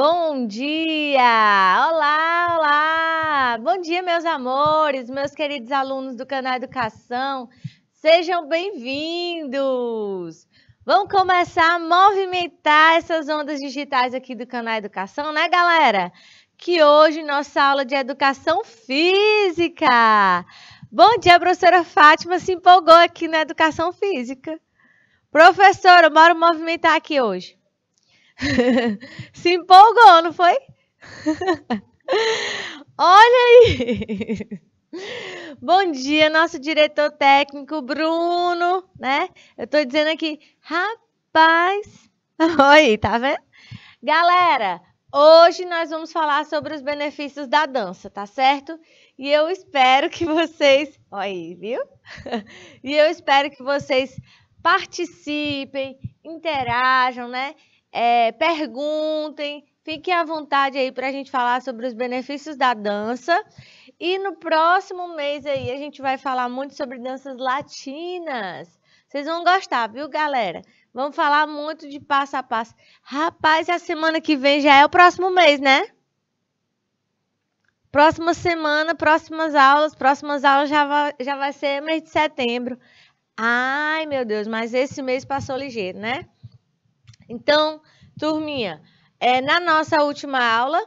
Bom dia! Olá, olá! Bom dia, meus amores, meus queridos alunos do canal Educação. Sejam bem-vindos! Vamos começar a movimentar essas ondas digitais aqui do canal Educação, né, galera? Que hoje nossa aula de Educação Física. Bom dia, professora Fátima se empolgou aqui na Educação Física. Professora, bora movimentar aqui hoje. Se empolgou, não foi? Olha aí! Bom dia, nosso diretor técnico Bruno, né? Eu tô dizendo aqui, rapaz. Oi, tá vendo? Galera, hoje nós vamos falar sobre os benefícios da dança, tá certo? E eu espero que vocês, aí, viu? E eu espero que vocês participem, interajam, né? É, perguntem, fiquem à vontade aí para a gente falar sobre os benefícios da dança. E no próximo mês aí a gente vai falar muito sobre danças latinas. Vocês vão gostar, viu, galera? Vamos falar muito de passo a passo. Rapaz, a semana que vem já é o próximo mês, né? Próxima semana, próximas aulas, próximas aulas já vai, já vai ser mês de setembro. Ai, meu Deus, mas esse mês passou ligeiro, né? Então, turminha, é, na nossa última aula,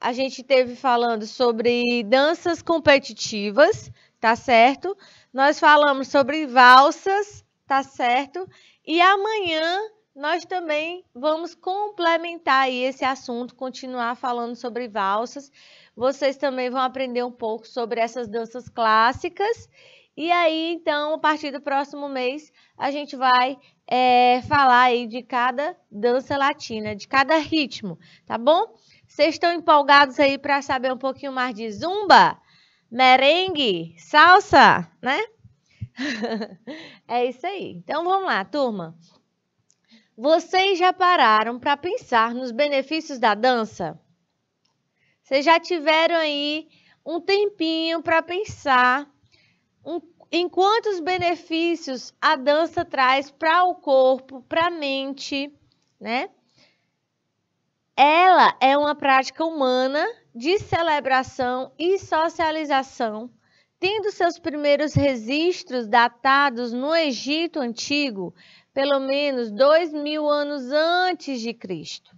a gente teve falando sobre danças competitivas, tá certo? Nós falamos sobre valsas, tá certo? E amanhã nós também vamos complementar esse assunto, continuar falando sobre valsas. Vocês também vão aprender um pouco sobre essas danças clássicas. E aí, então, a partir do próximo mês, a gente vai é, falar aí de cada dança latina, de cada ritmo, tá bom? Vocês estão empolgados aí para saber um pouquinho mais de zumba, merengue, salsa, né? é isso aí. Então vamos lá, turma. Vocês já pararam para pensar nos benefícios da dança? Vocês já tiveram aí um tempinho para pensar em quantos benefícios a dança traz para o corpo, para a mente, né? Ela é uma prática humana de celebração e socialização, tendo seus primeiros registros datados no Egito Antigo, pelo menos dois mil anos antes de Cristo.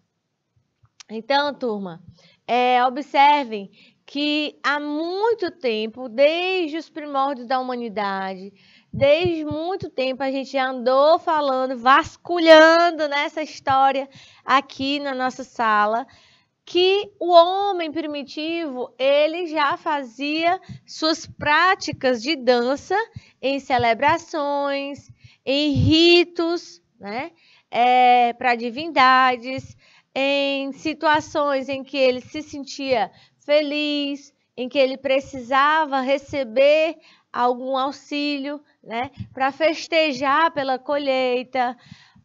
Então, turma, é, observem que há muito tempo, desde os primórdios da humanidade, desde muito tempo a gente andou falando, vasculhando nessa história aqui na nossa sala, que o homem primitivo ele já fazia suas práticas de dança em celebrações, em ritos, né? É, para divindades, em situações em que ele se sentia feliz, em que ele precisava receber algum auxílio, né, para festejar pela colheita,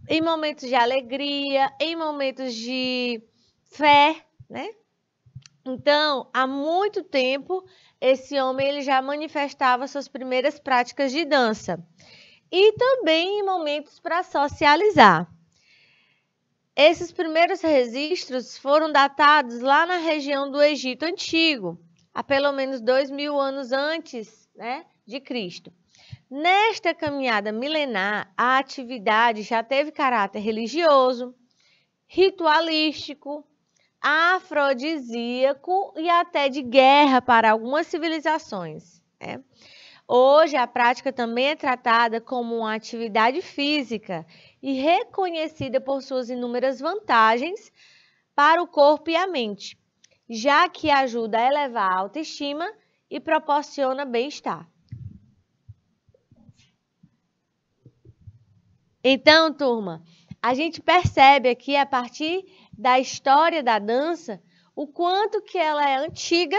em momentos de alegria, em momentos de fé, né? Então, há muito tempo, esse homem ele já manifestava suas primeiras práticas de dança. E também em momentos para socializar. Esses primeiros registros foram datados lá na região do Egito Antigo, há pelo menos dois mil anos antes né, de Cristo. Nesta caminhada milenar, a atividade já teve caráter religioso, ritualístico, afrodisíaco e até de guerra para algumas civilizações. Né? Hoje, a prática também é tratada como uma atividade física e reconhecida por suas inúmeras vantagens para o corpo e a mente, já que ajuda a elevar a autoestima e proporciona bem-estar. Então, turma, a gente percebe aqui a partir da história da dança o quanto que ela é antiga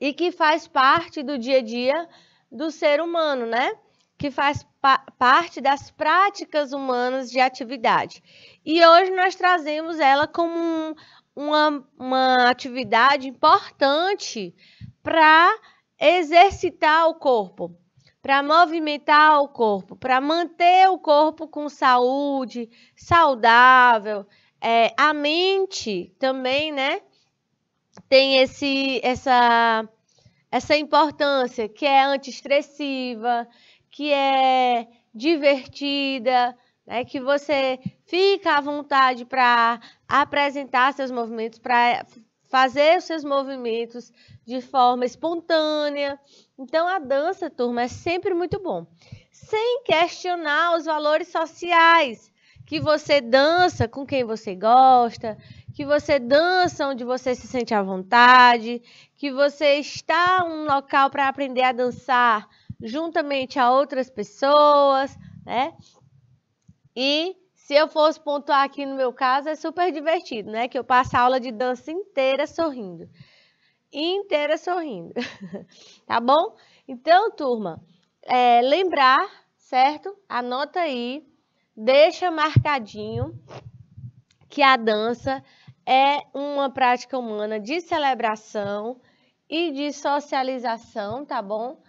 e que faz parte do dia a dia do ser humano, né? Que faz pa parte das práticas humanas de atividade. E hoje nós trazemos ela como um, uma, uma atividade importante para exercitar o corpo, para movimentar o corpo, para manter o corpo com saúde, saudável, É, a mente também, né? Tem esse, essa, essa importância que é antiestressiva, que é divertida, né? Que você fica à vontade para apresentar seus movimentos, para fazer os seus movimentos de forma espontânea. Então, a dança, turma, é sempre muito bom. Sem questionar os valores sociais, que você dança com quem você gosta, que você dança onde você se sente à vontade, que você está um local para aprender a dançar juntamente a outras pessoas, né? E se eu fosse pontuar aqui no meu caso, é super divertido, né? Que eu passo a aula de dança inteira sorrindo. Inteira sorrindo. tá bom? Então, turma, é, lembrar, certo? Anota aí, deixa marcadinho que a dança é uma prática humana de celebração e de socialização, tá bom?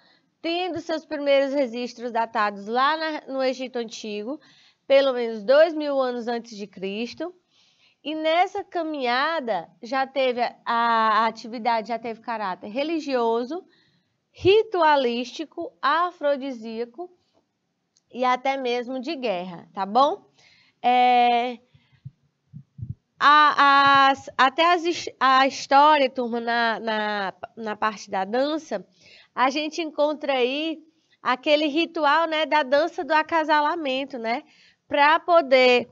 Tendo seus primeiros registros datados lá na, no Egito Antigo, pelo menos dois mil anos antes de Cristo. E nessa caminhada já teve a, a atividade já teve caráter religioso, ritualístico, afrodisíaco e até mesmo de guerra, tá bom? É, a, as, até as, a história, turma, na, na, na parte da dança, a gente encontra aí aquele ritual né, da dança do acasalamento, né? para poder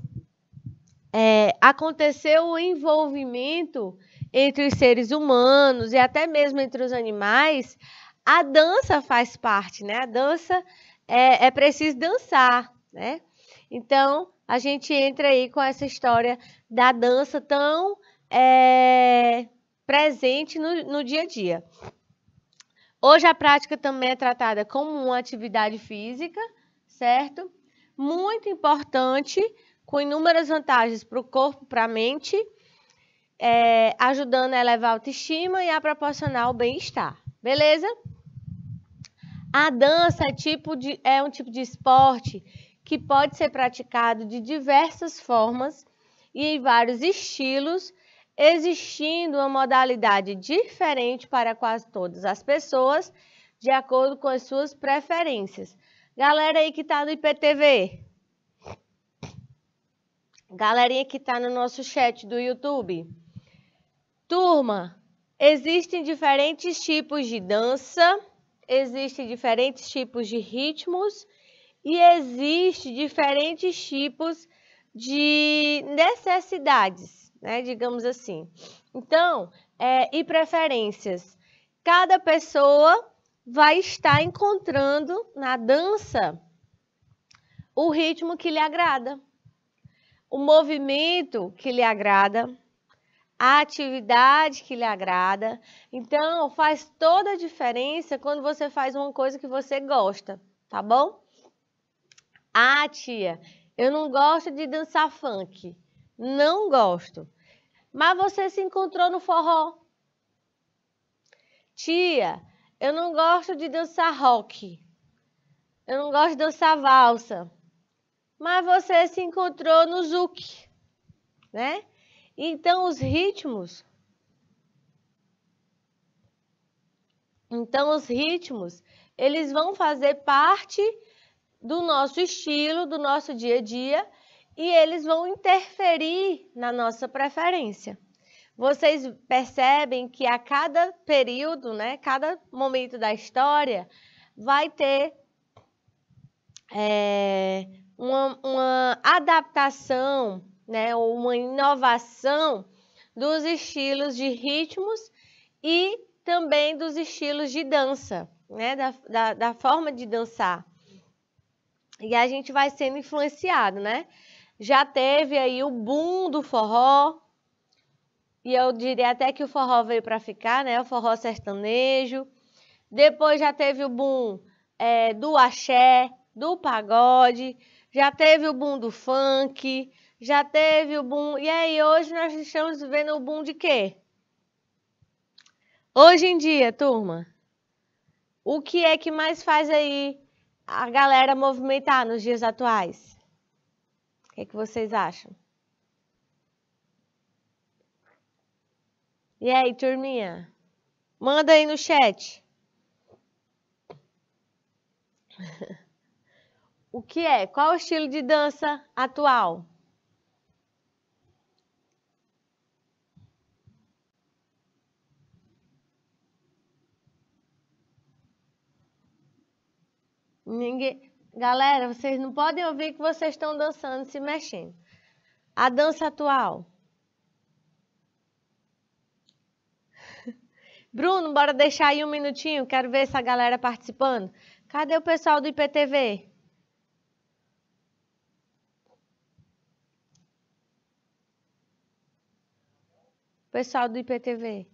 é, acontecer o envolvimento entre os seres humanos e até mesmo entre os animais, a dança faz parte, né? A dança é, é preciso dançar, né? Então, a gente entra aí com essa história da dança tão é, presente no, no dia a dia. Hoje a prática também é tratada como uma atividade física, certo? muito importante, com inúmeras vantagens para o corpo, para a mente, é, ajudando a elevar a autoestima e a proporcionar o bem-estar. Beleza? A dança é, tipo de, é um tipo de esporte que pode ser praticado de diversas formas e em vários estilos, existindo uma modalidade diferente para quase todas as pessoas, de acordo com as suas preferências. Galera aí que tá no IPTV. Galerinha que tá no nosso chat do YouTube. Turma, existem diferentes tipos de dança, existem diferentes tipos de ritmos e existem diferentes tipos de necessidades, né? Digamos assim. Então, é, e preferências. Cada pessoa vai estar encontrando na dança o ritmo que lhe agrada, o movimento que lhe agrada, a atividade que lhe agrada. Então, faz toda a diferença quando você faz uma coisa que você gosta, tá bom? Ah, tia, eu não gosto de dançar funk. Não gosto. Mas você se encontrou no forró. Tia, eu não gosto de dançar rock. Eu não gosto de dançar valsa. Mas você se encontrou no zouk, né? Então os ritmos Então os ritmos, eles vão fazer parte do nosso estilo, do nosso dia a dia, e eles vão interferir na nossa preferência vocês percebem que a cada período, né, cada momento da história, vai ter é, uma, uma adaptação, né, ou uma inovação dos estilos de ritmos e também dos estilos de dança, né, da, da, da forma de dançar. E a gente vai sendo influenciado, né? Já teve aí o boom do forró, e eu diria até que o forró veio para ficar, né? O forró sertanejo. Depois já teve o boom é, do axé, do pagode, já teve o boom do funk, já teve o boom. E aí, hoje nós estamos vivendo o boom de quê? Hoje em dia, turma, o que é que mais faz aí a galera movimentar nos dias atuais? O que, é que vocês acham? E aí, turminha? Manda aí no chat. O que é? Qual o estilo de dança atual? Ninguém. Galera, vocês não podem ouvir que vocês estão dançando, se mexendo. A dança atual. Bruno, bora deixar aí um minutinho. Quero ver essa galera participando. Cadê o pessoal do IPTV? Pessoal do IPTV.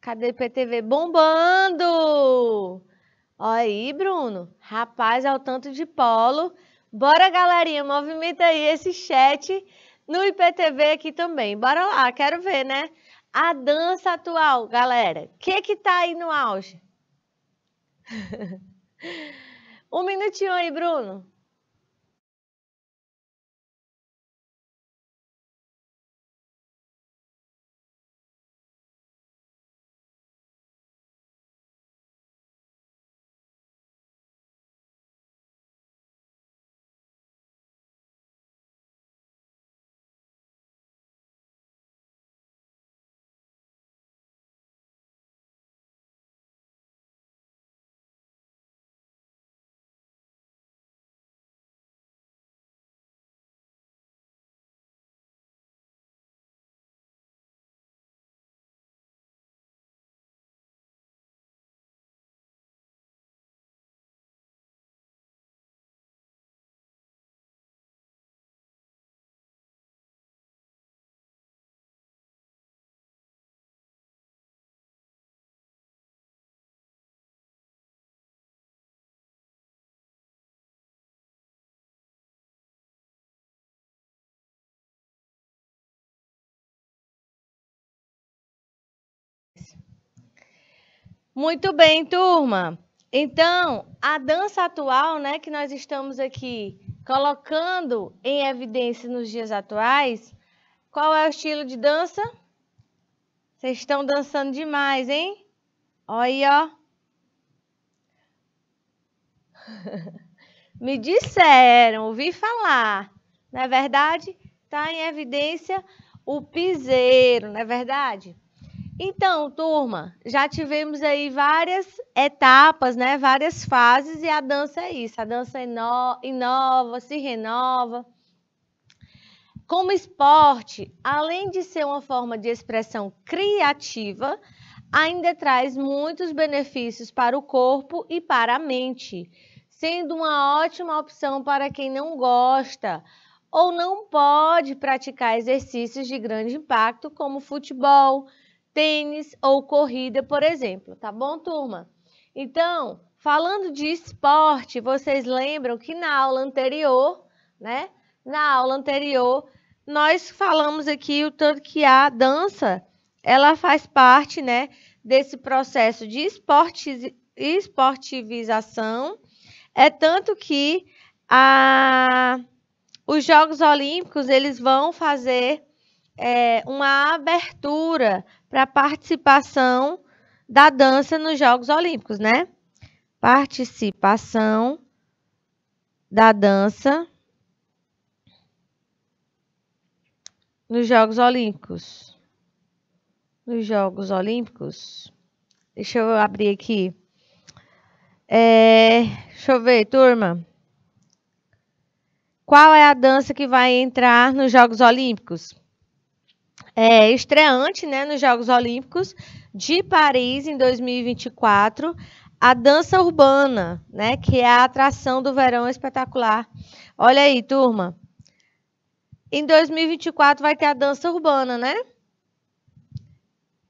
Cadê o IPTV? Bombando! Aí, Bruno. Rapaz, ao tanto de polo. Bora, galerinha, movimenta aí esse chat no IPTV aqui também. Bora lá, quero ver, né? A dança atual, galera. O que que tá aí no auge? um minutinho aí, Bruno. Muito bem, turma. Então, a dança atual, né, que nós estamos aqui colocando em evidência nos dias atuais, qual é o estilo de dança? Vocês estão dançando demais, hein? Olha aí, ó. Me disseram, ouvi falar. Não é verdade? Está em evidência o piseiro, não é verdade? Então, turma, já tivemos aí várias etapas, né? Várias fases e a dança é isso. A dança inova, se renova. Como esporte, além de ser uma forma de expressão criativa, ainda traz muitos benefícios para o corpo e para a mente, sendo uma ótima opção para quem não gosta ou não pode praticar exercícios de grande impacto, como futebol, tênis ou corrida, por exemplo, tá bom, turma? Então, falando de esporte, vocês lembram que na aula anterior, né? Na aula anterior, nós falamos aqui o tanto que a dança, ela faz parte, né, desse processo de esportivização. É tanto que a, os Jogos Olímpicos, eles vão fazer é, uma abertura para participação da dança nos Jogos Olímpicos, né? Participação da dança nos Jogos Olímpicos. Nos Jogos Olímpicos. Deixa eu abrir aqui. É, deixa eu ver, turma. Qual é a dança que vai entrar nos Jogos Olímpicos? É, estreante né, nos Jogos Olímpicos de Paris em 2024, a dança urbana, né, que é a atração do verão espetacular. Olha aí, turma. Em 2024 vai ter a dança urbana, né?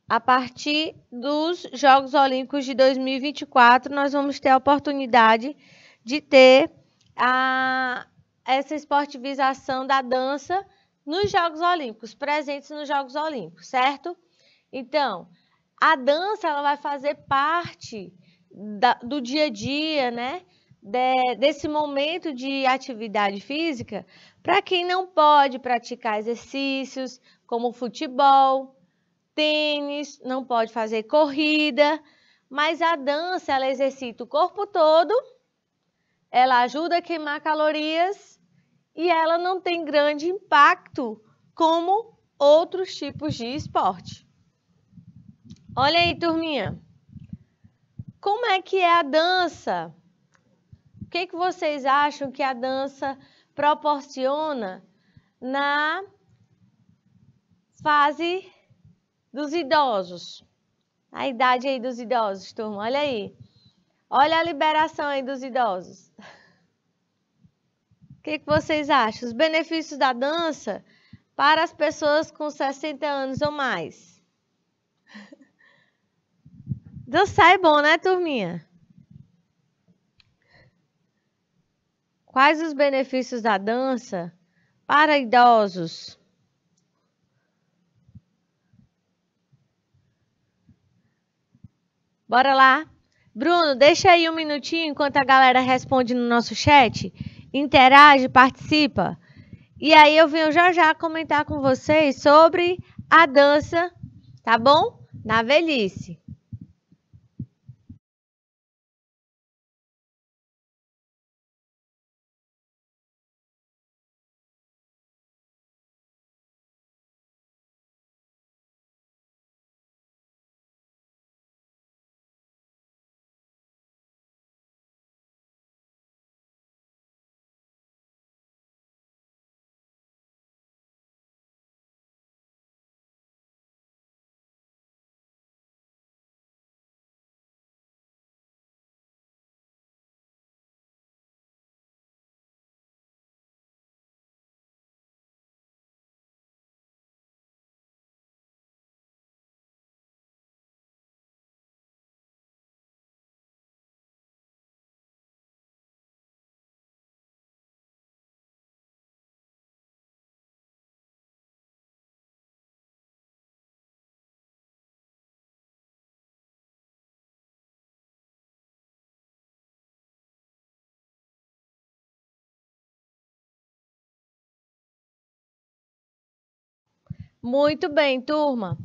A partir dos Jogos Olímpicos de 2024, nós vamos ter a oportunidade de ter a, essa esportivização da dança nos Jogos Olímpicos, presentes nos Jogos Olímpicos, certo? Então, a dança ela vai fazer parte da, do dia a dia, né? De, desse momento de atividade física, Para quem não pode praticar exercícios como futebol, tênis, não pode fazer corrida, mas a dança ela exercita o corpo todo, ela ajuda a queimar calorias e ela não tem grande impacto como outros tipos de esporte. Olha aí, turminha. Como é que é a dança? O que, que vocês acham que a dança proporciona na fase dos idosos? A idade aí dos idosos, turma, olha aí. Olha a liberação aí dos idosos. Que, que vocês acham? Os benefícios da dança para as pessoas com 60 anos ou mais. Dançar é bom, né, turminha? Quais os benefícios da dança para idosos? Bora lá. Bruno, deixa aí um minutinho enquanto a galera responde no nosso chat. Interage, participa. E aí eu venho já já comentar com vocês sobre a dança, tá bom? Na velhice. Muito bem, turma.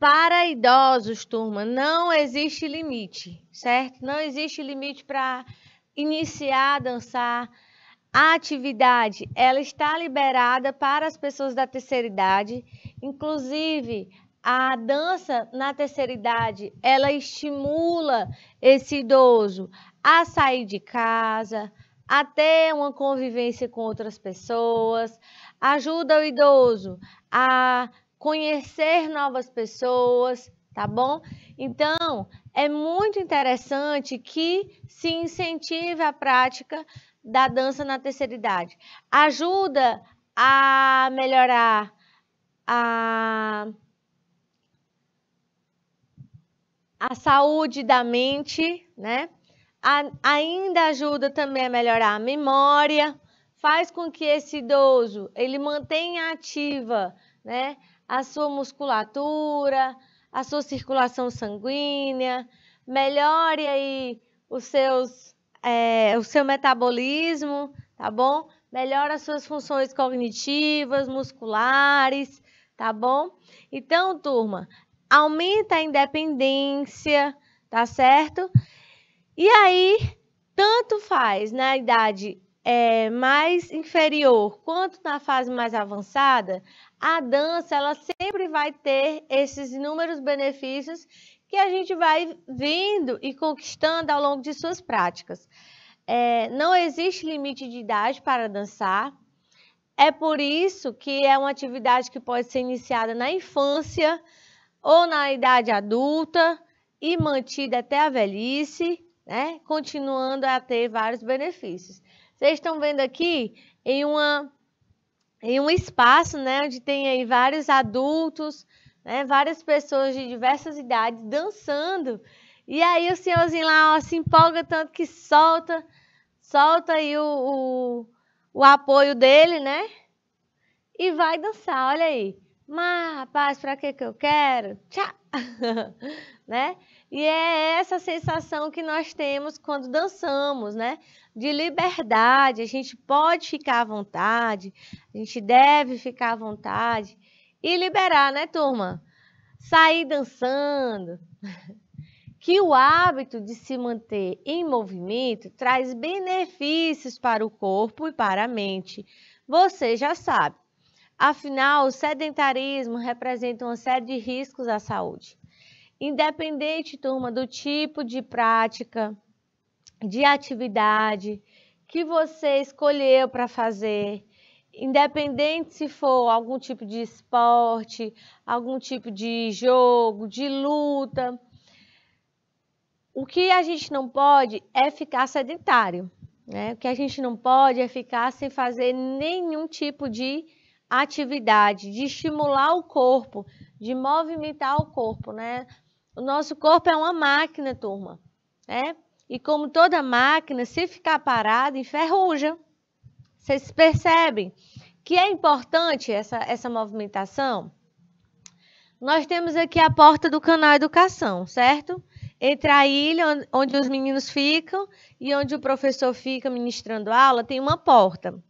Para idosos, turma, não existe limite, certo? Não existe limite para iniciar a dançar. A atividade, ela está liberada para as pessoas da terceira idade. Inclusive, a dança na terceira idade, ela estimula esse idoso a sair de casa, a ter uma convivência com outras pessoas, ajuda o idoso a conhecer novas pessoas, tá bom? Então, é muito interessante que se incentive a prática da dança na terceira idade. Ajuda a melhorar a, a saúde da mente, né? A, ainda ajuda também a melhorar a memória, faz com que esse idoso ele mantenha ativa né, a sua musculatura, a sua circulação sanguínea, melhore aí os seus, é, o seu metabolismo, tá bom? Melhora as suas funções cognitivas, musculares, tá bom? Então, turma, aumenta a independência, tá certo? E aí, tanto faz na idade é, mais inferior quanto na fase mais avançada, a dança ela sempre vai ter esses inúmeros benefícios que a gente vai vindo e conquistando ao longo de suas práticas. É, não existe limite de idade para dançar. É por isso que é uma atividade que pode ser iniciada na infância ou na idade adulta e mantida até a velhice, né? continuando a ter vários benefícios. Vocês estão vendo aqui em, uma, em um espaço, né, onde tem aí vários adultos, né, várias pessoas de diversas idades dançando. E aí o senhorzinho lá ó, se empolga tanto que solta, solta aí o, o, o apoio dele, né? E vai dançar, olha aí. Mas, rapaz, para que que eu quero? Tchau! né? E é essa sensação que nós temos quando dançamos, né? De liberdade. A gente pode ficar à vontade, a gente deve ficar à vontade e liberar, né, turma? Sair dançando. Que o hábito de se manter em movimento traz benefícios para o corpo e para a mente. Você já sabe. Afinal, o sedentarismo representa uma série de riscos à saúde. Independente, turma, do tipo de prática, de atividade que você escolheu para fazer, independente se for algum tipo de esporte, algum tipo de jogo, de luta, o que a gente não pode é ficar sedentário. Né? O que a gente não pode é ficar sem fazer nenhum tipo de atividade, de estimular o corpo, de movimentar o corpo, né? O nosso corpo é uma máquina, turma, né? E como toda máquina, se ficar parado, enferruja. Vocês percebem que é importante essa, essa movimentação? Nós temos aqui a porta do canal Educação, certo? Entre a ilha onde os meninos ficam e onde o professor fica ministrando aula, tem uma porta.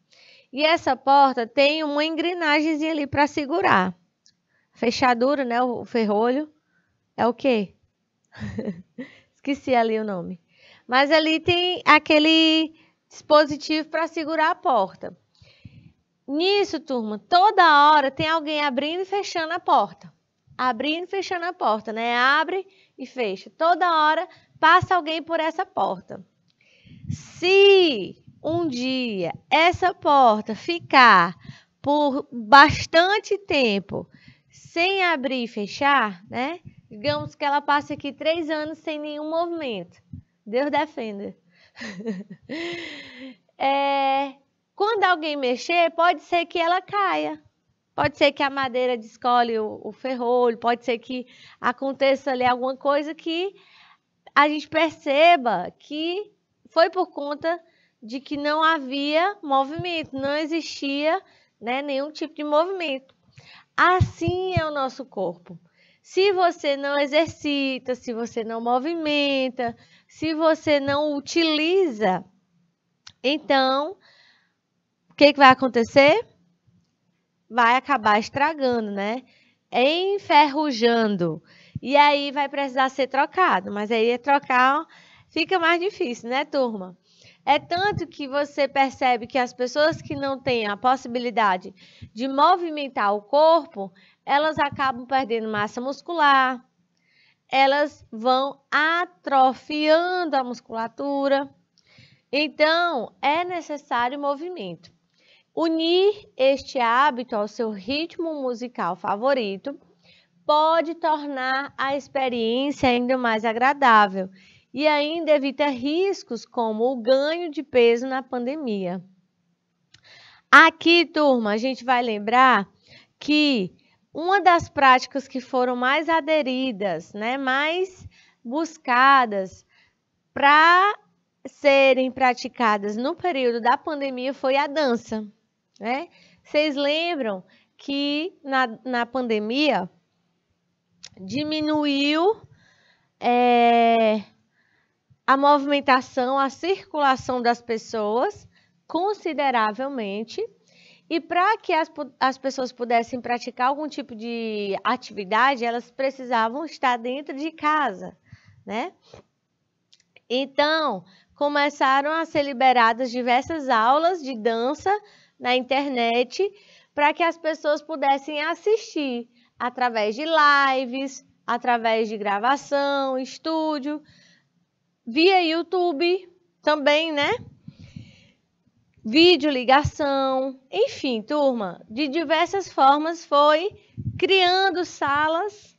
E essa porta tem uma engrenagem ali para segurar. Fechadura, né? O ferrolho. É o quê? Esqueci ali o nome. Mas ali tem aquele dispositivo para segurar a porta. Nisso, turma, toda hora tem alguém abrindo e fechando a porta. Abrindo e fechando a porta, né? Abre e fecha. Toda hora passa alguém por essa porta. Se um dia essa porta ficar por bastante tempo sem abrir e fechar, né? Digamos que ela passe aqui três anos sem nenhum movimento. Deus defenda. é, quando alguém mexer, pode ser que ela caia. Pode ser que a madeira descole o, o ferrolho, pode ser que aconteça ali alguma coisa que a gente perceba que foi por conta de que não havia movimento, não existia né, nenhum tipo de movimento. Assim é o nosso corpo. Se você não exercita, se você não movimenta, se você não utiliza, então o que, que vai acontecer? Vai acabar estragando, né? Enferrujando. E aí vai precisar ser trocado, mas aí é trocar fica mais difícil, né, turma? É tanto que você percebe que as pessoas que não têm a possibilidade de movimentar o corpo, elas acabam perdendo massa muscular, elas vão atrofiando a musculatura. Então, é necessário movimento. Unir este hábito ao seu ritmo musical favorito pode tornar a experiência ainda mais agradável e ainda evita riscos como o ganho de peso na pandemia. Aqui, turma, a gente vai lembrar que uma das práticas que foram mais aderidas, né, mais buscadas para serem praticadas no período da pandemia foi a dança. Né? Vocês lembram que na, na pandemia diminuiu é, a movimentação, a circulação das pessoas consideravelmente. E para que as, as pessoas pudessem praticar algum tipo de atividade, elas precisavam estar dentro de casa, né? Então, começaram a ser liberadas diversas aulas de dança na internet para que as pessoas pudessem assistir através de lives, através de gravação, estúdio, via YouTube também, né? Vídeo ligação, enfim, turma, de diversas formas foi criando salas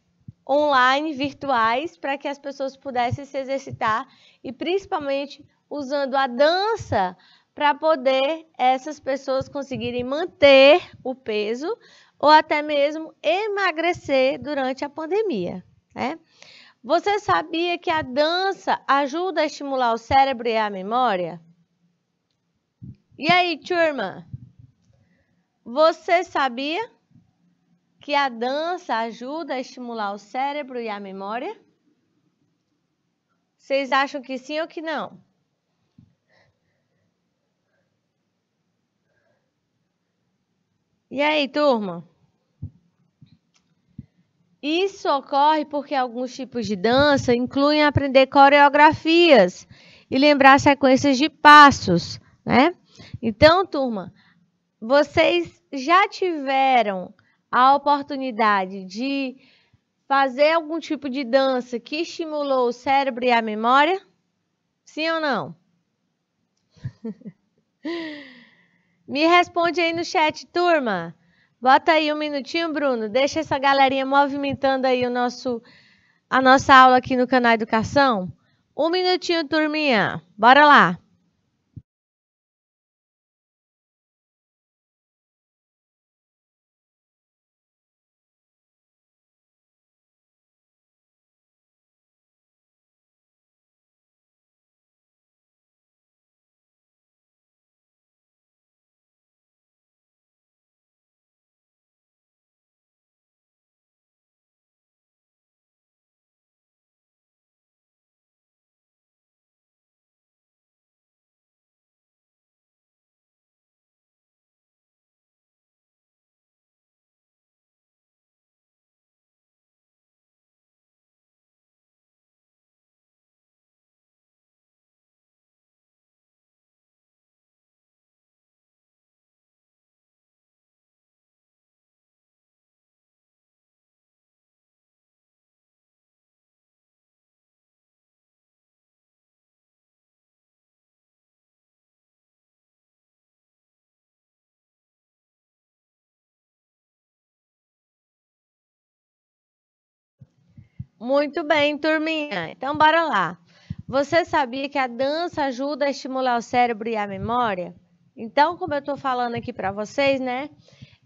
online virtuais para que as pessoas pudessem se exercitar e principalmente usando a dança para poder essas pessoas conseguirem manter o peso ou até mesmo emagrecer durante a pandemia, né? Você sabia que a dança ajuda a estimular o cérebro e a memória? E aí, turma? Você sabia que a dança ajuda a estimular o cérebro e a memória? Vocês acham que sim ou que não? E aí, turma? Isso ocorre porque alguns tipos de dança incluem aprender coreografias e lembrar sequências de passos, né? Então, turma, vocês já tiveram a oportunidade de fazer algum tipo de dança que estimulou o cérebro e a memória? Sim ou não? Me responde aí no chat, turma. Bota aí um minutinho, Bruno. Deixa essa galerinha movimentando aí o nosso, a nossa aula aqui no canal Educação. Um minutinho, turminha. Bora lá. Muito bem, turminha. Então, bora lá. Você sabia que a dança ajuda a estimular o cérebro e a memória? Então, como eu estou falando aqui para vocês, né?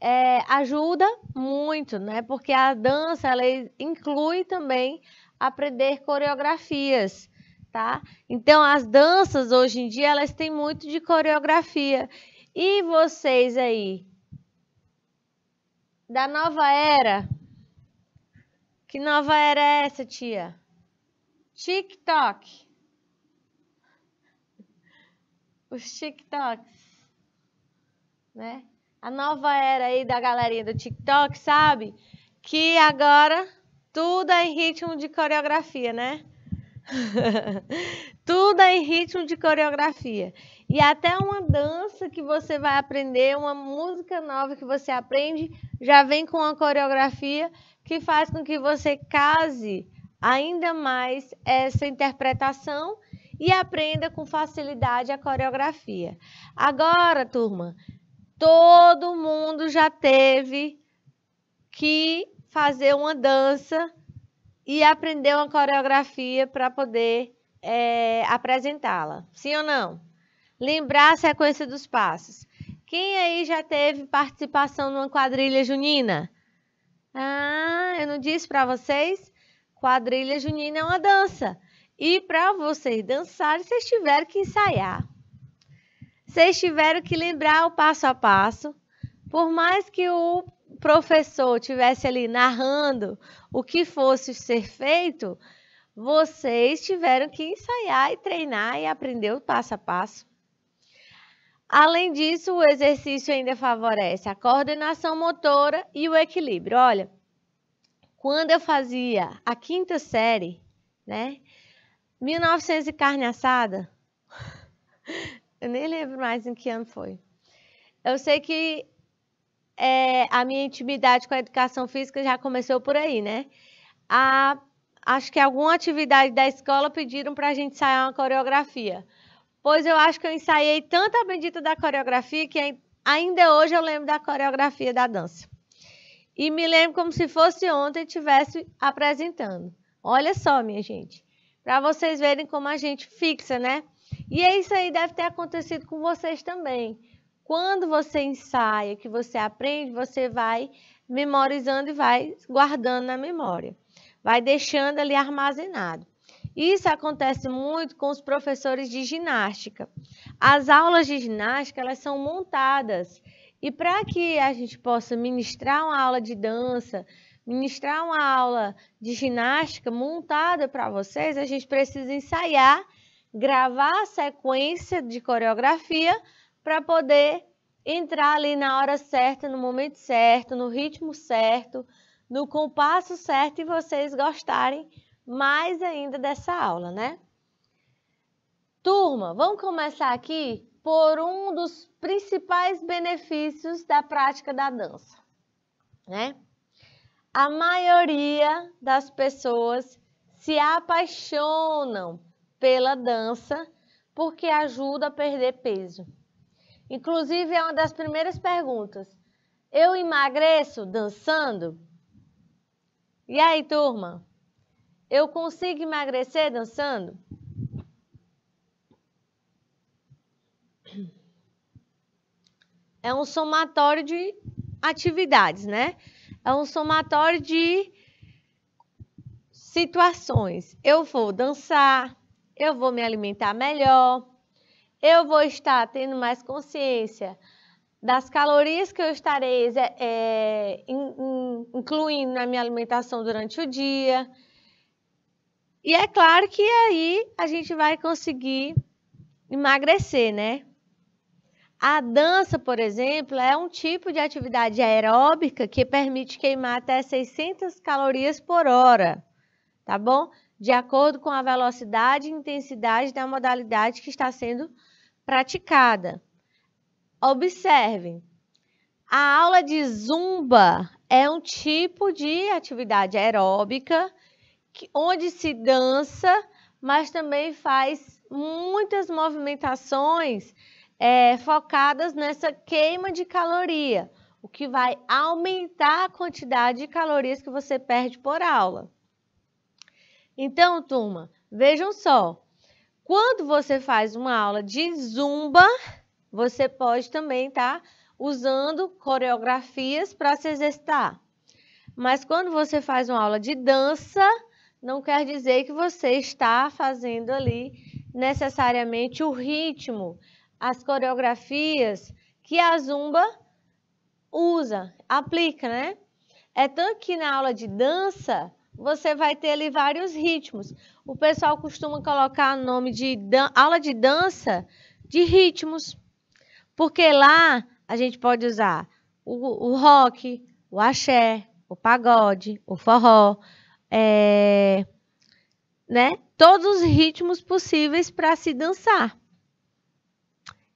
É, ajuda muito, né? Porque a dança, ela inclui também aprender coreografias, tá? Então, as danças, hoje em dia, elas têm muito de coreografia. E vocês aí, da nova era, que nova era essa, tia? TikTok. Os TikToks. Né? A nova era aí da galerinha do TikTok, sabe? Que agora tudo é em ritmo de coreografia, né? tudo é em ritmo de coreografia. E até uma dança que você vai aprender, uma música nova que você aprende, já vem com uma coreografia que faz com que você case ainda mais essa interpretação e aprenda com facilidade a coreografia. Agora, turma, todo mundo já teve que fazer uma dança e aprender uma coreografia para poder é, apresentá-la. Sim ou não? Lembrar a sequência dos passos. Quem aí já teve participação numa quadrilha junina? Ah, eu não disse para vocês? Quadrilha junina é uma dança. E para vocês dançarem, vocês tiveram que ensaiar. Vocês tiveram que lembrar o passo a passo. Por mais que o professor tivesse ali narrando o que fosse ser feito, vocês tiveram que ensaiar e treinar e aprender o passo a passo. Além disso, o exercício ainda favorece a coordenação motora e o equilíbrio. Olha, quando eu fazia a quinta série, né? 1900 e carne assada, eu nem lembro mais em que ano foi. Eu sei que é, a minha intimidade com a educação física já começou por aí, né? A, acho que alguma atividade da escola pediram para a gente ensaiar uma coreografia. Pois eu acho que eu ensaiei tanto a bendita da coreografia que ainda hoje eu lembro da coreografia da dança. E me lembro como se fosse ontem estivesse apresentando. Olha só, minha gente, para vocês verem como a gente fixa, né? E é isso aí deve ter acontecido com vocês também. Quando você ensaia, que você aprende, você vai memorizando e vai guardando na memória. Vai deixando ali armazenado. Isso acontece muito com os professores de ginástica. As aulas de ginástica, elas são montadas. E para que a gente possa ministrar uma aula de dança, ministrar uma aula de ginástica montada para vocês, a gente precisa ensaiar, gravar a sequência de coreografia para poder entrar ali na hora certa, no momento certo, no ritmo certo, no compasso certo e vocês gostarem mais ainda dessa aula, né? Turma, vamos começar aqui por um dos principais benefícios da prática da dança, né? A maioria das pessoas se apaixonam pela dança porque ajuda a perder peso. Inclusive, é uma das primeiras perguntas. Eu emagreço dançando? E aí, turma? Eu consigo emagrecer dançando? É um somatório de atividades, né? É um somatório de situações. Eu vou dançar, eu vou me alimentar melhor, eu vou estar tendo mais consciência das calorias que eu estarei é, in, in, incluindo na minha alimentação durante o dia. E é claro que aí a gente vai conseguir emagrecer, né? A dança, por exemplo, é um tipo de atividade aeróbica que permite queimar até 600 calorias por hora, tá bom? De acordo com a velocidade e intensidade da modalidade que está sendo praticada. Observem, a aula de zumba é um tipo de atividade aeróbica onde se dança, mas também faz muitas movimentações é, focadas nessa queima de caloria, o que vai aumentar a quantidade de calorias que você perde por aula. Então, turma, vejam só, quando você faz uma aula de zumba, você pode também estar tá usando coreografias para se exercitar. Mas quando você faz uma aula de dança, não quer dizer que você está fazendo ali necessariamente o ritmo, as coreografias que a zumba usa, aplica, né? É tanto que na aula de dança você vai ter ali vários ritmos. O pessoal costuma colocar o nome de aula de dança de ritmos, porque lá a gente pode usar o, o rock, o axé, o pagode, o forró, é, né? Todos os ritmos possíveis para se dançar.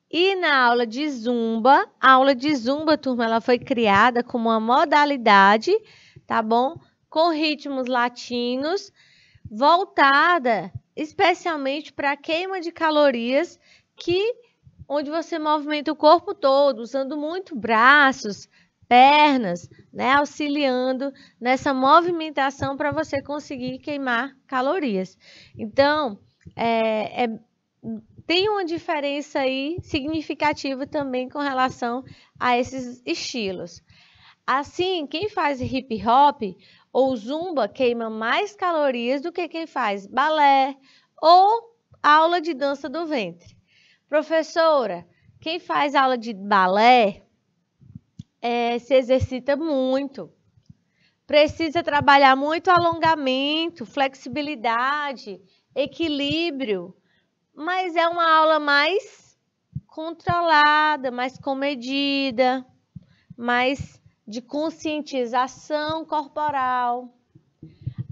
E na aula de zumba, a aula de zumba, turma, ela foi criada como uma modalidade, tá bom? com ritmos latinos, voltada especialmente para queima de calorias, que onde você movimenta o corpo todo, usando muito braços, pernas, né, auxiliando nessa movimentação para você conseguir queimar calorias. Então, é, é, tem uma diferença aí significativa também com relação a esses estilos. Assim, quem faz hip hop ou zumba queima mais calorias do que quem faz balé ou aula de dança do ventre. Professora, quem faz aula de balé é, se exercita muito. Precisa trabalhar muito alongamento, flexibilidade, equilíbrio, mas é uma aula mais controlada, mais comedida, mais de conscientização corporal.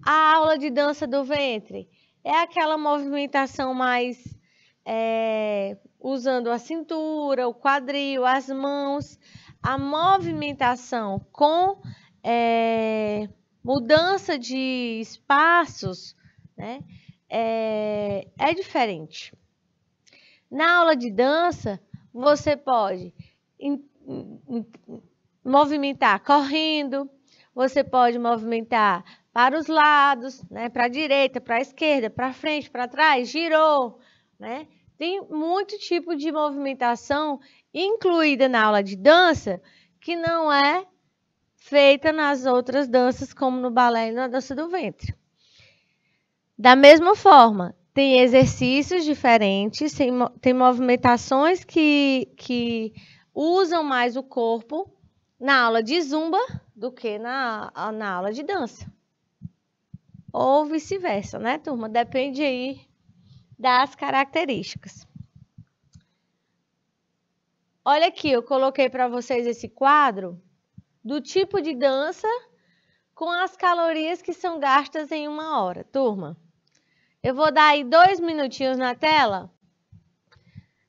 A aula de dança do ventre é aquela movimentação mais é, usando a cintura, o quadril, as mãos, a movimentação com é, mudança de espaços, né, é, é diferente. Na aula de dança, você pode movimentar correndo, você pode movimentar para os lados, né, para a direita, para a esquerda, para frente, para trás, girou, né? Tem muito tipo de movimentação incluída na aula de dança que não é feita nas outras danças, como no balé e na dança do ventre. Da mesma forma, tem exercícios diferentes, tem, tem movimentações que, que usam mais o corpo na aula de zumba do que na, na aula de dança. Ou vice-versa, né, turma? Depende aí das características. Olha aqui, eu coloquei para vocês esse quadro do tipo de dança com as calorias que são gastas em uma hora. Turma, eu vou dar aí dois minutinhos na tela.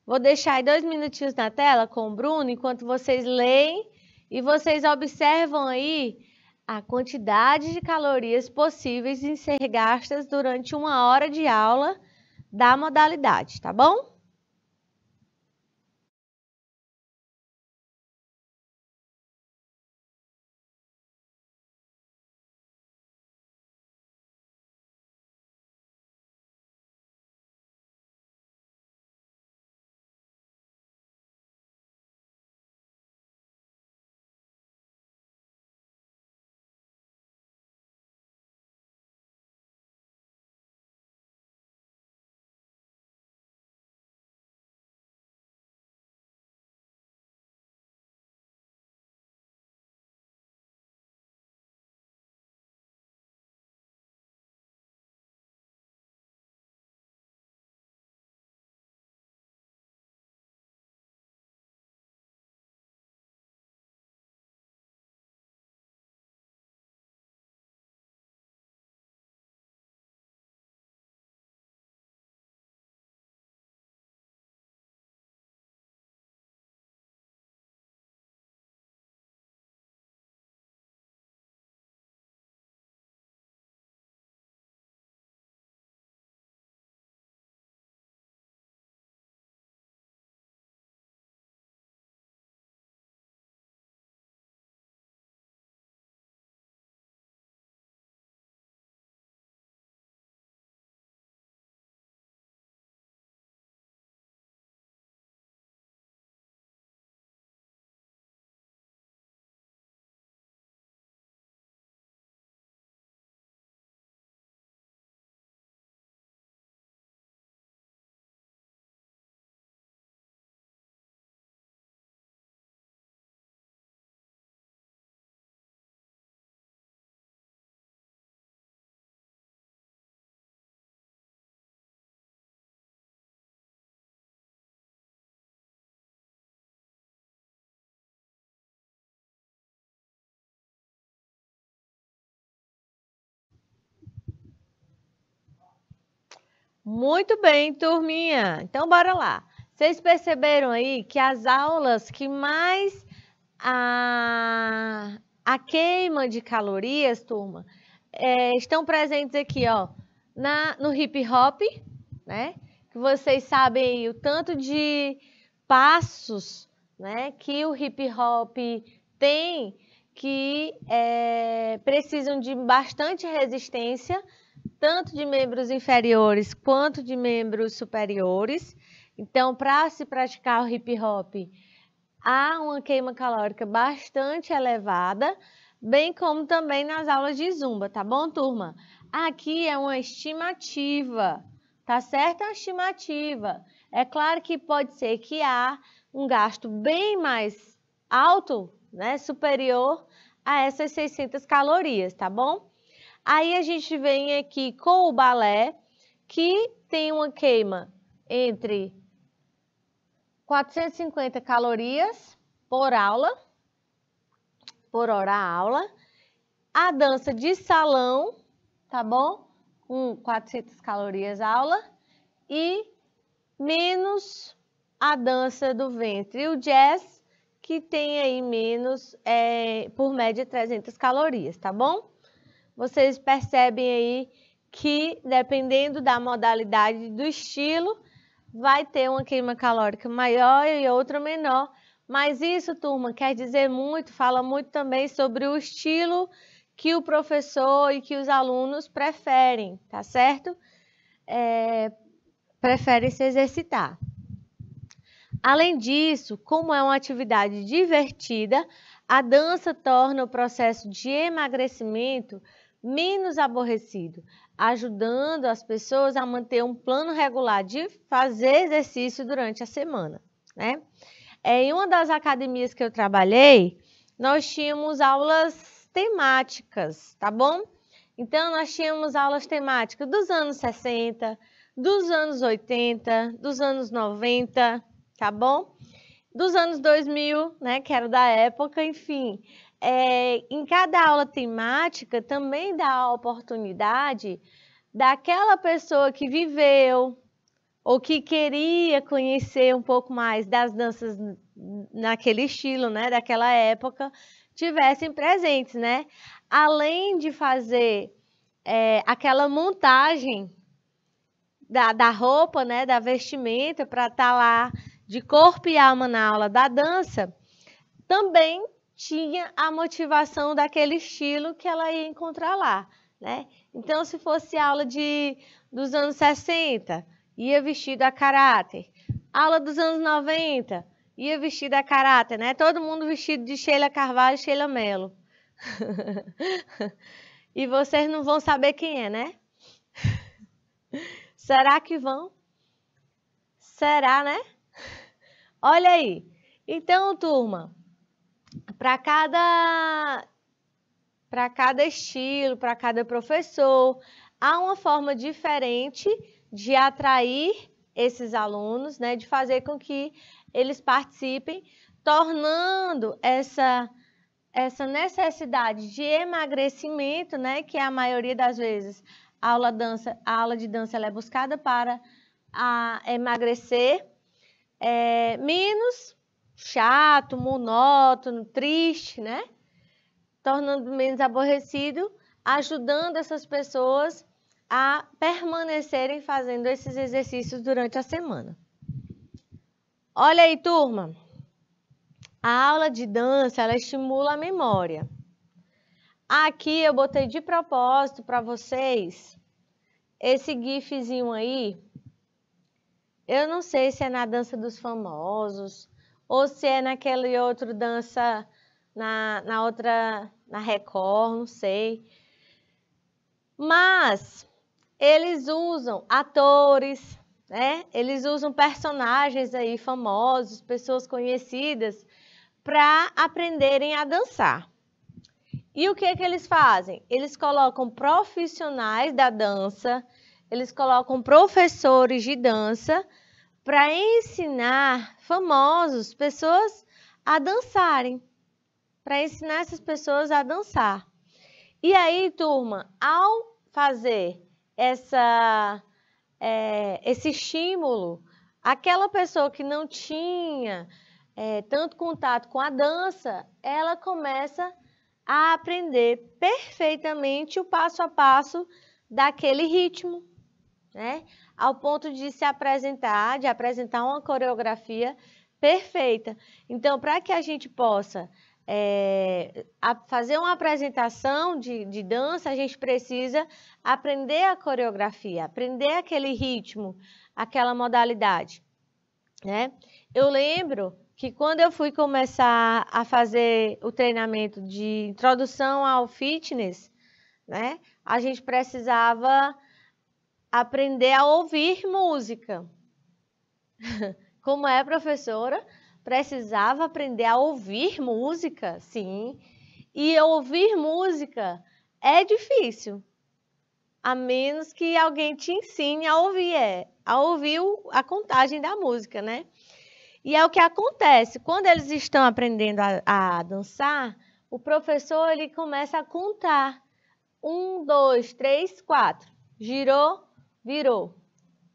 Vou deixar aí dois minutinhos na tela com o Bruno, enquanto vocês leem e vocês observam aí a quantidade de calorias possíveis em ser gastas durante uma hora de aula da modalidade, tá bom? Muito bem, turminha. Então, bora lá. Vocês perceberam aí que as aulas que mais a, a queima de calorias, turma, é, estão presentes aqui, ó, na, no hip hop, né? Que vocês sabem o tanto de passos, né? Que o hip hop tem que é, precisam de bastante resistência tanto de membros inferiores quanto de membros superiores. Então, para se praticar o hip hop, há uma queima calórica bastante elevada, bem como também nas aulas de zumba, tá bom, turma? Aqui é uma estimativa, tá certo? É uma estimativa. É claro que pode ser que há um gasto bem mais alto, né, superior a essas 600 calorias, tá bom? Aí a gente vem aqui com o balé, que tem uma queima entre 450 calorias por aula, por hora aula. A dança de salão, tá bom? Com 400 calorias aula. E menos a dança do ventre. E o jazz, que tem aí menos, é, por média, 300 calorias, tá bom? Vocês percebem aí que, dependendo da modalidade do estilo, vai ter uma queima calórica maior e outra menor. Mas isso, turma, quer dizer muito, fala muito também sobre o estilo que o professor e que os alunos preferem, tá certo? É, preferem se exercitar. Além disso, como é uma atividade divertida, a dança torna o processo de emagrecimento menos aborrecido, ajudando as pessoas a manter um plano regular de fazer exercício durante a semana, né? É, em uma das academias que eu trabalhei, nós tínhamos aulas temáticas, tá bom? Então, nós tínhamos aulas temáticas dos anos 60, dos anos 80, dos anos 90, tá bom? dos anos 2000, né, que era da época, enfim. É, em cada aula temática também dá a oportunidade daquela pessoa que viveu ou que queria conhecer um pouco mais das danças naquele estilo, né, daquela época, tivessem presentes, né? Além de fazer é, aquela montagem da, da roupa, né, da vestimenta para estar tá lá de corpo e alma na aula da dança, também tinha a motivação daquele estilo que ela ia encontrar lá, né? Então, se fosse aula de, dos anos 60, ia vestido a caráter. Aula dos anos 90, ia vestido a caráter, né? Todo mundo vestido de Sheila Carvalho e Sheila Mello. e vocês não vão saber quem é, né? Será que vão? Será, né? Olha aí. Então, turma, para cada para cada estilo, para cada professor, há uma forma diferente de atrair esses alunos, né, de fazer com que eles participem, tornando essa essa necessidade de emagrecimento, né, que a maioria das vezes a aula, dança, a aula de dança é buscada para a, emagrecer, é, menos chato, monótono, triste, né? Tornando menos aborrecido, ajudando essas pessoas a permanecerem fazendo esses exercícios durante a semana. Olha aí, turma. A aula de dança, ela estimula a memória. Aqui eu botei de propósito para vocês esse gifzinho aí. Eu não sei se é na dança dos famosos ou se é naquele outro dança na, na outra, na Record, não sei. Mas eles usam atores, né? Eles usam personagens aí famosos, pessoas conhecidas, para aprenderem a dançar. E o que, que eles fazem? Eles colocam profissionais da dança, eles colocam professores de dança para ensinar famosos, pessoas a dançarem, para ensinar essas pessoas a dançar. E aí, turma, ao fazer essa, é, esse estímulo, aquela pessoa que não tinha é, tanto contato com a dança, ela começa a a aprender perfeitamente o passo a passo daquele ritmo, né? Ao ponto de se apresentar, de apresentar uma coreografia perfeita. Então, para que a gente possa é, fazer uma apresentação de, de dança, a gente precisa aprender a coreografia, aprender aquele ritmo, aquela modalidade, né? Eu lembro que quando eu fui começar a fazer o treinamento de introdução ao fitness, né, a gente precisava aprender a ouvir música. Como é, professora? Precisava aprender a ouvir música, sim. E ouvir música é difícil, a menos que alguém te ensine a ouvir, é, a ouvir a contagem da música, né? E é o que acontece, quando eles estão aprendendo a, a dançar, o professor ele começa a contar. Um, dois, três, quatro. Girou, virou.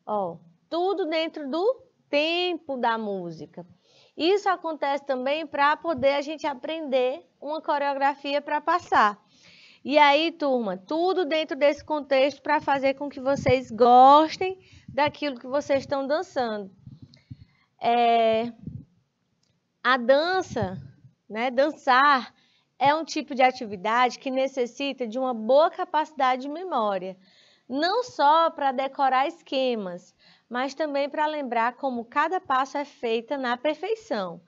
Ó, tudo dentro do tempo da música. Isso acontece também para poder a gente aprender uma coreografia para passar. E aí, turma, tudo dentro desse contexto para fazer com que vocês gostem daquilo que vocês estão dançando é, a dança, né, dançar, é um tipo de atividade que necessita de uma boa capacidade de memória, não só para decorar esquemas, mas também para lembrar como cada passo é feita na perfeição.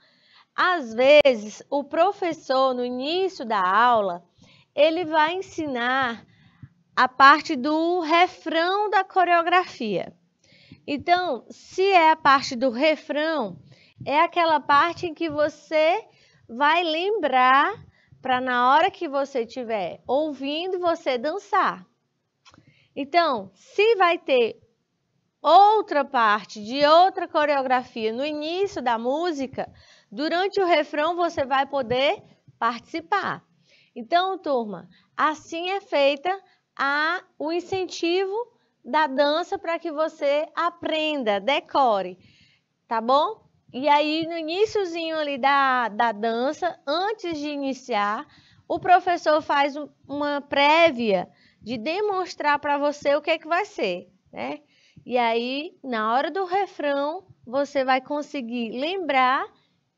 Às vezes, o professor, no início da aula, ele vai ensinar a parte do refrão da coreografia. Então, se é a parte do refrão, é aquela parte em que você vai lembrar para na hora que você estiver ouvindo você dançar. Então, se vai ter outra parte de outra coreografia no início da música, Durante o refrão você vai poder participar. Então, turma, assim é feita a, o incentivo da dança para que você aprenda, decore, tá bom? E aí, no iníciozinho ali da, da dança, antes de iniciar, o professor faz uma prévia de demonstrar para você o que, é que vai ser, né? E aí, na hora do refrão, você vai conseguir lembrar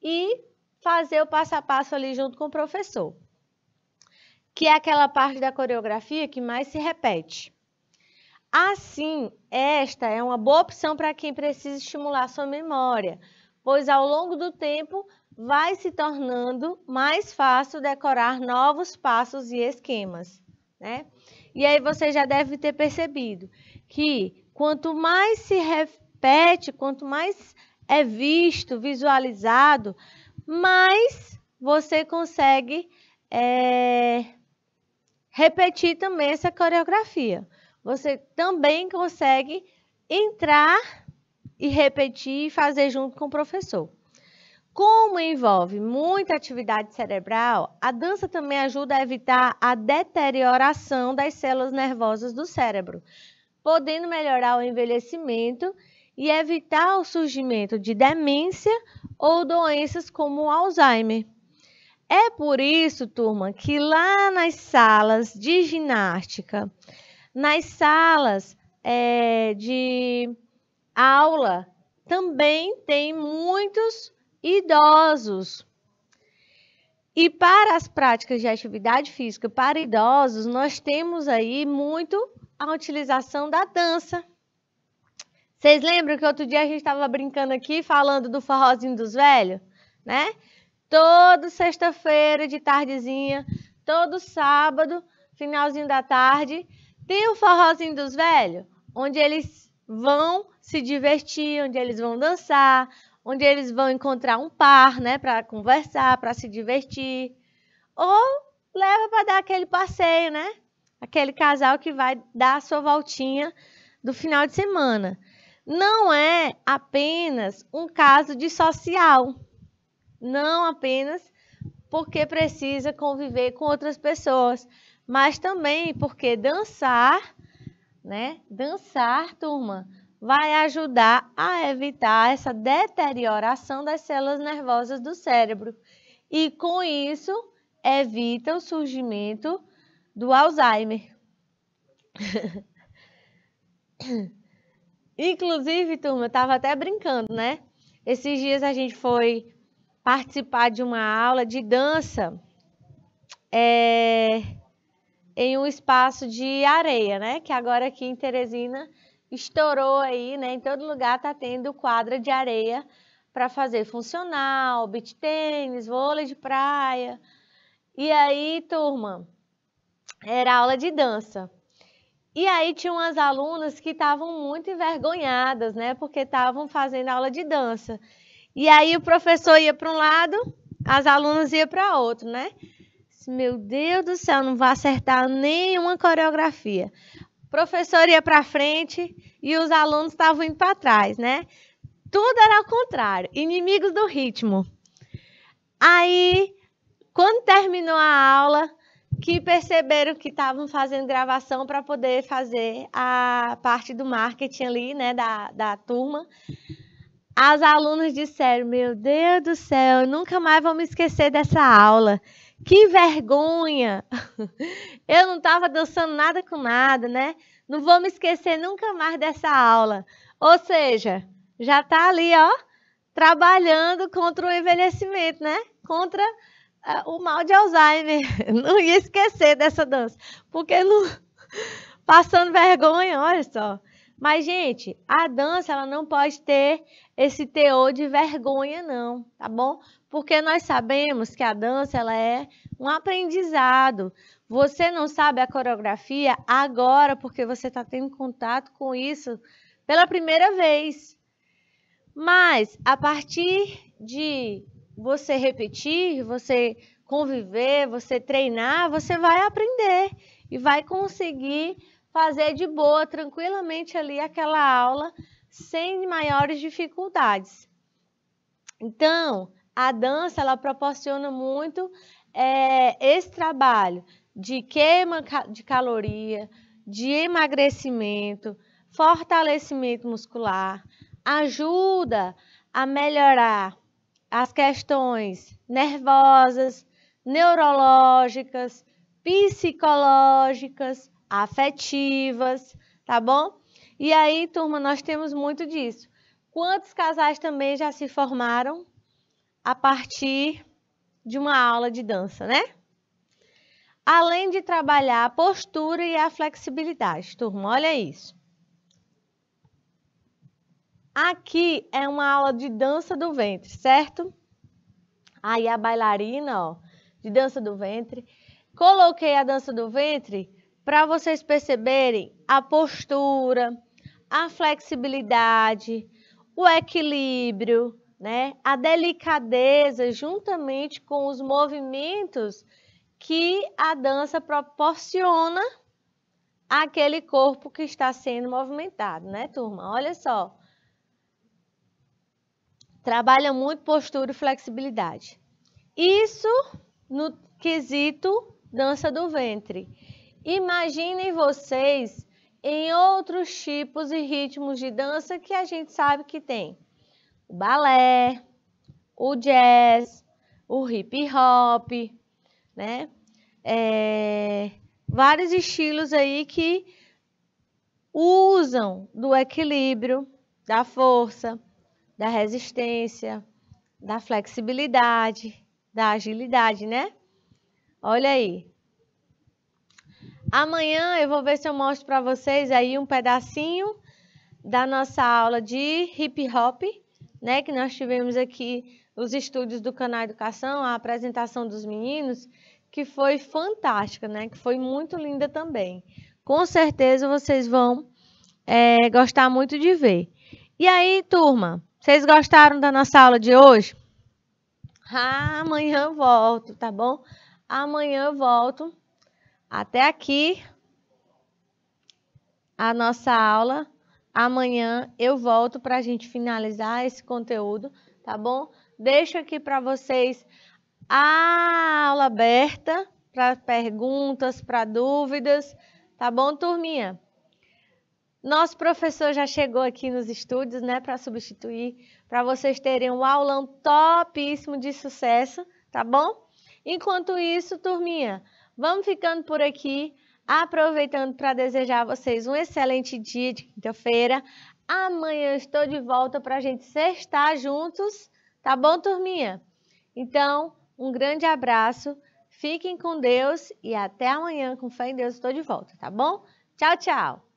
e fazer o passo a passo ali junto com o professor. Que é aquela parte da coreografia que mais se repete. Assim, esta é uma boa opção para quem precisa estimular sua memória, pois ao longo do tempo vai se tornando mais fácil decorar novos passos e esquemas, né? E aí você já deve ter percebido que quanto mais se repete, quanto mais é visto, visualizado, mais você consegue é, repetir também essa coreografia você também consegue entrar e repetir e fazer junto com o professor. Como envolve muita atividade cerebral, a dança também ajuda a evitar a deterioração das células nervosas do cérebro, podendo melhorar o envelhecimento e evitar o surgimento de demência ou doenças como Alzheimer. É por isso, turma, que lá nas salas de ginástica, nas salas é, de aula também tem muitos idosos. E para as práticas de atividade física para idosos, nós temos aí muito a utilização da dança. Vocês lembram que outro dia a gente estava brincando aqui, falando do forrozinho dos velhos, né? Todo sexta-feira de tardezinha, todo sábado, finalzinho da tarde, tem o forrozinho dos velhos, onde eles vão se divertir, onde eles vão dançar, onde eles vão encontrar um par, né, para conversar, para se divertir. Ou leva para dar aquele passeio, né? Aquele casal que vai dar a sua voltinha do final de semana. Não é apenas um caso de social. Não apenas porque precisa conviver com outras pessoas, mas também porque dançar, né? Dançar, turma, vai ajudar a evitar essa deterioração das células nervosas do cérebro e com isso evita o surgimento do Alzheimer. Inclusive, turma, eu estava até brincando, né? Esses dias a gente foi participar de uma aula de dança. É, em um espaço de areia, né? Que agora aqui em Teresina estourou aí, né? Em todo lugar tá tendo quadra de areia para fazer funcional, beach tênis, vôlei de praia. E aí, turma, era aula de dança. E aí tinha umas alunas que estavam muito envergonhadas, né? Porque estavam fazendo aula de dança. E aí o professor ia para um lado, as alunas iam para outro, né? meu Deus do céu, não vai acertar nenhuma coreografia. Professor ia para frente e os alunos estavam indo para trás, né? Tudo era ao contrário, inimigos do ritmo. Aí, quando terminou a aula, que perceberam que estavam fazendo gravação para poder fazer a parte do marketing ali, né, da, da turma. As alunas disseram: Meu Deus do céu, nunca mais vou me esquecer dessa aula. Que vergonha! Eu não estava dançando nada com nada, né? Não vou me esquecer nunca mais dessa aula. Ou seja, já está ali, ó, trabalhando contra o envelhecimento, né? Contra uh, o mal de Alzheimer. Não ia esquecer dessa dança, porque não passando vergonha, olha só. Mas gente, a dança ela não pode ter esse teor de vergonha não, tá bom? Porque nós sabemos que a dança ela é um aprendizado. Você não sabe a coreografia agora porque você está tendo contato com isso pela primeira vez. Mas a partir de você repetir, você conviver, você treinar, você vai aprender e vai conseguir fazer de boa, tranquilamente ali aquela aula sem maiores dificuldades. Então, a dança ela proporciona muito é, esse trabalho de queima de caloria, de emagrecimento, fortalecimento muscular, ajuda a melhorar as questões nervosas, neurológicas, psicológicas, afetivas, tá bom? E aí, turma, nós temos muito disso. Quantos casais também já se formaram a partir de uma aula de dança, né? Além de trabalhar a postura e a flexibilidade, turma, olha isso. Aqui é uma aula de dança do ventre, certo? Aí a bailarina, ó, de dança do ventre. Coloquei a dança do ventre para vocês perceberem a postura, a flexibilidade, o equilíbrio, né? A delicadeza juntamente com os movimentos que a dança proporciona àquele corpo que está sendo movimentado, né, turma? Olha só trabalha muito postura e flexibilidade. Isso no quesito dança do ventre. Imaginem vocês em outros tipos e ritmos de dança que a gente sabe que tem. O balé, o jazz, o hip hop, né? É, vários estilos aí que usam do equilíbrio, da força, da resistência, da flexibilidade, da agilidade, né? Olha aí. Amanhã eu vou ver se eu mostro para vocês aí um pedacinho da nossa aula de hip hop, né? Que nós tivemos aqui os estúdios do canal Educação, a apresentação dos meninos, que foi fantástica, né? Que foi muito linda também. Com certeza vocês vão é, gostar muito de ver. E aí, turma, vocês gostaram da nossa aula de hoje? Ah, amanhã volto, tá bom? Amanhã volto. Até aqui a nossa aula. Amanhã eu volto para a gente finalizar esse conteúdo, tá bom? Deixo aqui para vocês a aula aberta para perguntas, para dúvidas, tá bom, turminha? Nosso professor já chegou aqui nos estúdios, né, para substituir, para vocês terem um aulão topíssimo de sucesso, tá bom? Enquanto isso, turminha, vamos ficando por aqui, aproveitando para desejar a vocês um excelente dia de quinta-feira. Amanhã estou de volta para a gente sextar juntos, tá bom, turminha? Então, um grande abraço, fiquem com Deus e até amanhã, com fé em Deus, estou de volta, tá bom? Tchau, tchau!